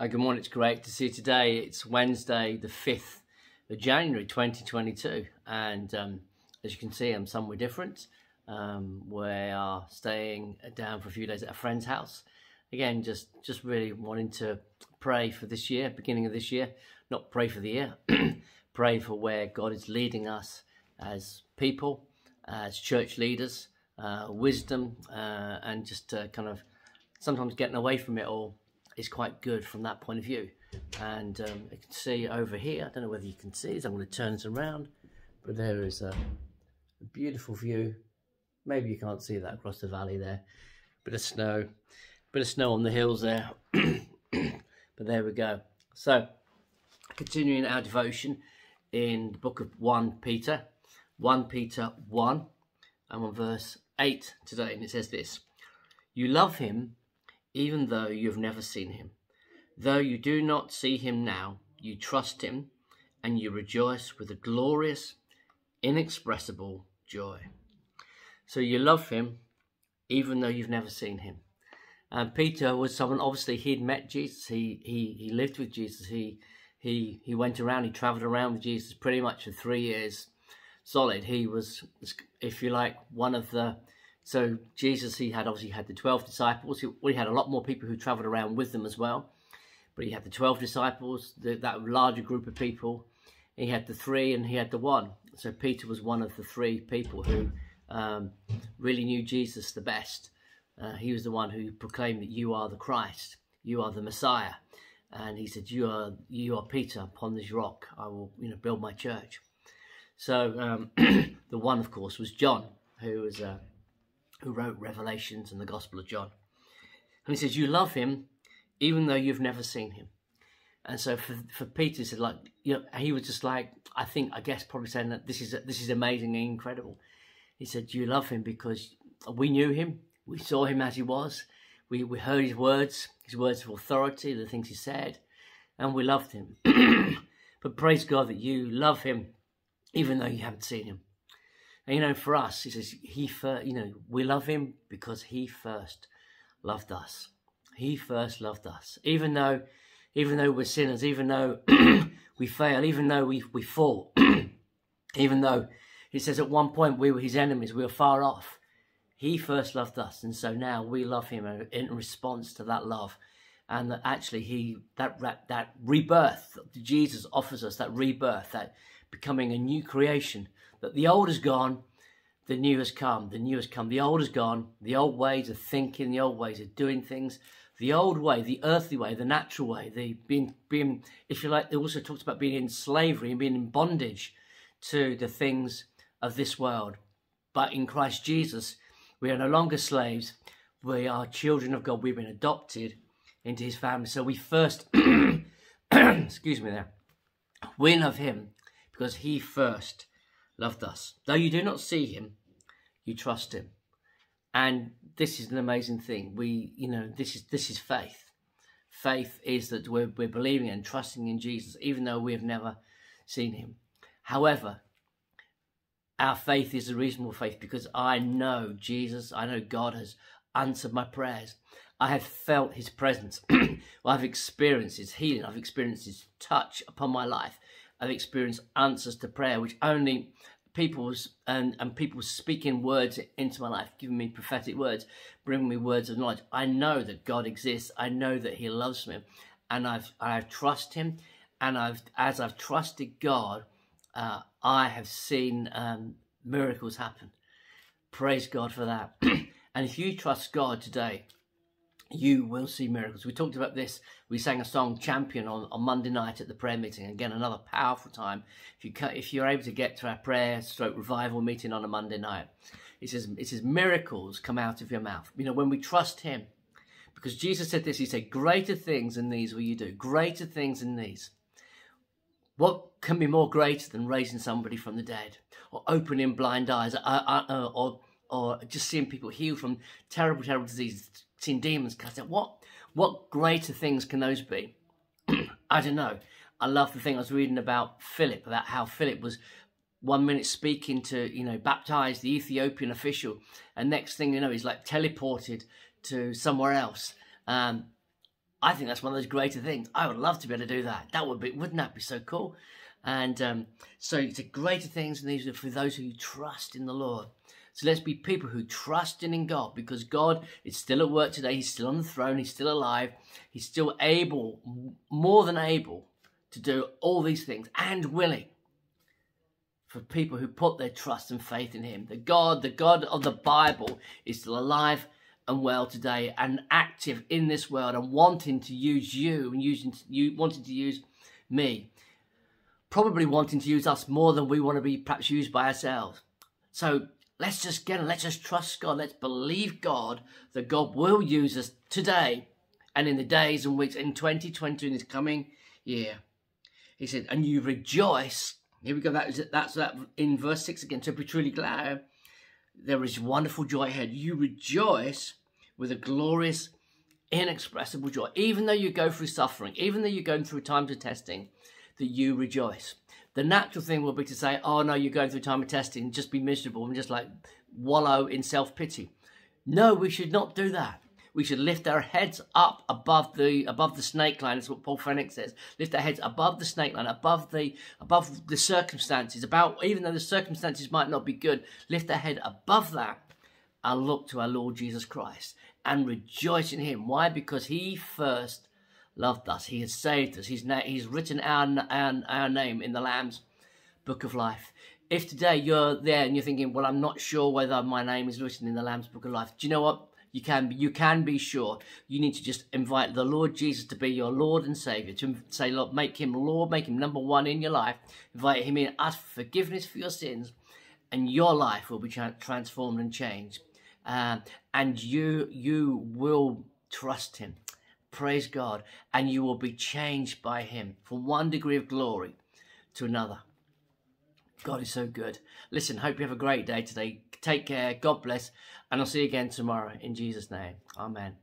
Good morning. It's great to see you today. It's Wednesday, the 5th of January 2022. And um, as you can see, I'm somewhere different. Um, we are staying down for a few days at a friend's house. Again, just, just really wanting to pray for this year, beginning of this year. Not pray for the year, pray for where God is leading us as people, as church leaders, uh, wisdom, uh, and just uh, kind of sometimes getting away from it all is quite good from that point of view. And um, you can see over here, I don't know whether you can see this, I'm going to turn it around, but there is a, a beautiful view. Maybe you can't see that across the valley there. Bit of snow, bit of snow on the hills there. but there we go. So, continuing our devotion in the book of 1 Peter, 1 Peter 1, I'm on verse 8 today, and it says this You love him even though you have never seen him. Though you do not see him now, you trust him and you rejoice with a glorious, inexpressible joy. So you love him even though you've never seen him. And Peter was someone, obviously, he'd met Jesus, he, he, he lived with Jesus, he, he, he went around, he traveled around with Jesus pretty much for three years solid. He was, if you like, one of the so Jesus, he had obviously had the 12 disciples. He, he had a lot more people who traveled around with them as well. But he had the 12 disciples, the, that larger group of people. He had the three and he had the one. So Peter was one of the three people who um, really knew Jesus the best. Uh, he was the one who proclaimed that you are the Christ, you are the Messiah. And he said, you are, you are Peter, upon this rock I will you know, build my church. So um, the one, of course, was John, who was... Uh, who wrote Revelations and the Gospel of John. And he says, You love him even though you've never seen him. And so for, for Peter, said like, you know, he was just like, I think, I guess, probably saying that this is this is amazing and incredible. He said, You love him because we knew him, we saw him as he was, we, we heard his words, his words of authority, the things he said, and we loved him. but praise God that you love him even though you haven't seen him. And, you know, for us, he says, he first, you know, we love him because he first loved us. He first loved us. Even though, even though we're sinners, even though we fail, even though we, we fall, even though he says at one point we were his enemies, we were far off. He first loved us. And so now we love him in response to that love. And that actually he, that, that rebirth Jesus offers us, that rebirth, that becoming a new creation, that the old is gone, the new has come. The new has come. The old is gone. The old ways of thinking, the old ways of doing things, the old way, the earthly way, the natural way, the being, being, if you like, they also talked about being in slavery and being in bondage to the things of this world. But in Christ Jesus, we are no longer slaves. We are children of God. We've been adopted into his family. So we first, excuse me there, we love him because he first loved us. Though you do not see him, you trust him. And this is an amazing thing. We, you know, this is this is faith. Faith is that we're, we're believing and trusting in Jesus, even though we have never seen him. However, our faith is a reasonable faith because I know Jesus, I know God has answered my prayers. I have felt his presence. I've experienced his healing. I've experienced his touch upon my life. I've experienced answers to prayer, which only people's and, and people speaking words into my life, giving me prophetic words, bringing me words of knowledge. I know that God exists. I know that He loves me, and I've I trust Him, and I've as I've trusted God, uh, I have seen um, miracles happen. Praise God for that. and if you trust God today, you will see miracles. We talked about this. We sang a song "Champion" on, on Monday night at the prayer meeting. Again, another powerful time. If you if you're able to get to our prayer stroke revival meeting on a Monday night, it says it says miracles come out of your mouth. You know when we trust Him, because Jesus said this. He said, "Greater things than these will you do. Greater things than these." What can be more greater than raising somebody from the dead, or opening blind eyes, uh, uh, uh, or or just seeing people healed from terrible, terrible diseases? Seen demons cast out. What what greater things can those be? I don't know. I love the thing I was reading about Philip, about how Philip was one minute speaking to, you know, baptize the Ethiopian official, and next thing you know, he's like teleported to somewhere else. Um, I think that's one of those greater things. I would love to be able to do that. That would be, wouldn't that be so cool? And um, so it's a greater things, and these are for those who trust in the Lord. So let's be people who trust in God because God is still at work today. He's still on the throne. He's still alive. He's still able, more than able, to do all these things and willing for people who put their trust and faith in Him. The God, the God of the Bible, is still alive and well today and active in this world and wanting to use you and using you wanting to use me probably wanting to use us more than we want to be perhaps used by ourselves so let's just get let's just trust god let's believe god that god will use us today and in the days and weeks in 2020 in this coming year he said and you rejoice here we go that's that's that in verse 6 again to be truly glad there is wonderful joy ahead. You rejoice with a glorious, inexpressible joy. Even though you go through suffering, even though you're going through times of testing, that you rejoice. The natural thing will be to say, oh no, you're going through time of testing, just be miserable and just like wallow in self-pity. No, we should not do that. We should lift our heads up above the above the snake line. That's what Paul Fenwick says. Lift our heads above the snake line, above the above the circumstances. About even though the circumstances might not be good, lift our head above that and look to our Lord Jesus Christ and rejoice in Him. Why? Because He first loved us. He has saved us. He's He's written our our, our name in the Lamb's book of life if today you're there and you're thinking, well, I'm not sure whether my name is written in the Lamb's Book of Life, do you know what? You can you can be sure. You need to just invite the Lord Jesus to be your Lord and Savior. To say, Lord, make him Lord, make him number one in your life. Invite him in, ask for forgiveness for your sins, and your life will be transformed and changed. Um, and you you will trust him. Praise God, and you will be changed by him from one degree of glory to another. God is so good. Listen, hope you have a great day today. Take care. God bless. And I'll see you again tomorrow in Jesus' name. Amen.